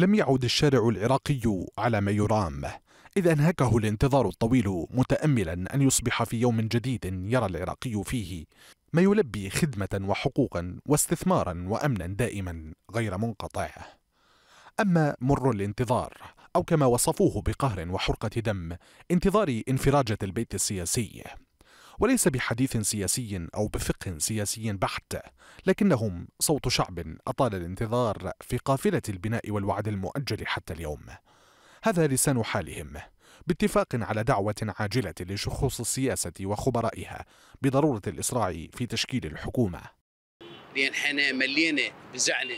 لم يعد الشارع العراقي على ما يرام. إذ أنهكه الانتظار الطويل متأملا أن يصبح في يوم جديد يرى العراقي فيه ما يلبي خدمة وحقوقا واستثمارا وأمنا دائما غير منقطع. أما مر الانتظار أو كما وصفوه بقهر وحرقة دم انتظار انفراجة البيت السياسي. وليس بحديث سياسي أو بفقه سياسي بحت لكنهم صوت شعب أطال الانتظار في قافلة البناء والوعد المؤجل حتى اليوم. هذا لسان حالهم باتفاق على دعوة عاجلة لشخوص السياسة وخبرائها بضرورة الإسراع في تشكيل الحكومة. لأن إحنا ملينا بزعنا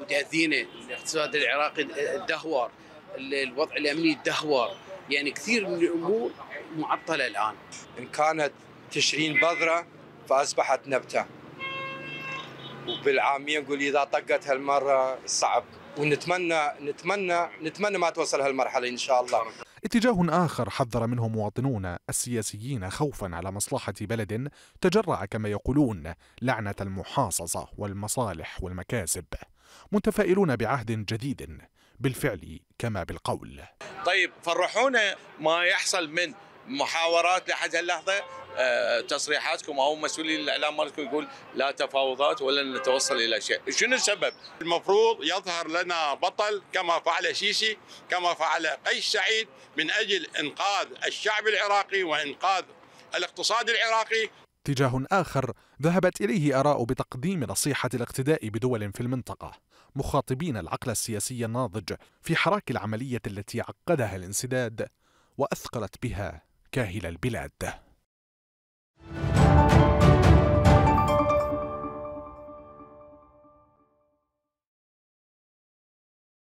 وداذينا الاقتصاد العراقي دهور الوضع الأمني دهور يعني كثير من الأمور معطلة الآن. إن كانت تشرين بذرة فأصبحت نبتة. وبالعامية نقول إذا طقت هالمرة صعب. ونتمنى نتمنى نتمنى ما توصل هالمرحلة إن شاء الله. اتجاه آخر حذر منه مواطنون السياسيين خوفا على مصلحة بلد تجرع كما يقولون لعنة المحاصصة والمصالح والمكاسب. متفائلون بعهد جديد بالفعل كما بالقول. طيب فرحونا ما يحصل من محاورات لحد هاللحظة. أه تصريحاتكم أو مسؤولي الإعلام مالكم يقول لا تفاوضات ولن نتوصل إلى شيء، شنو السبب؟ المفروض يظهر لنا بطل كما فعل سيسي كما فعل قيس سعيد من أجل إنقاذ الشعب العراقي وإنقاذ الاقتصاد العراقي. اتجاه آخر ذهبت إليه آراء بتقديم نصيحة الاقتداء بدول في المنطقة مخاطبين العقل السياسي الناضج في حراك العملية التي عقدها الانسداد وأثقلت بها. كاهل البلاد.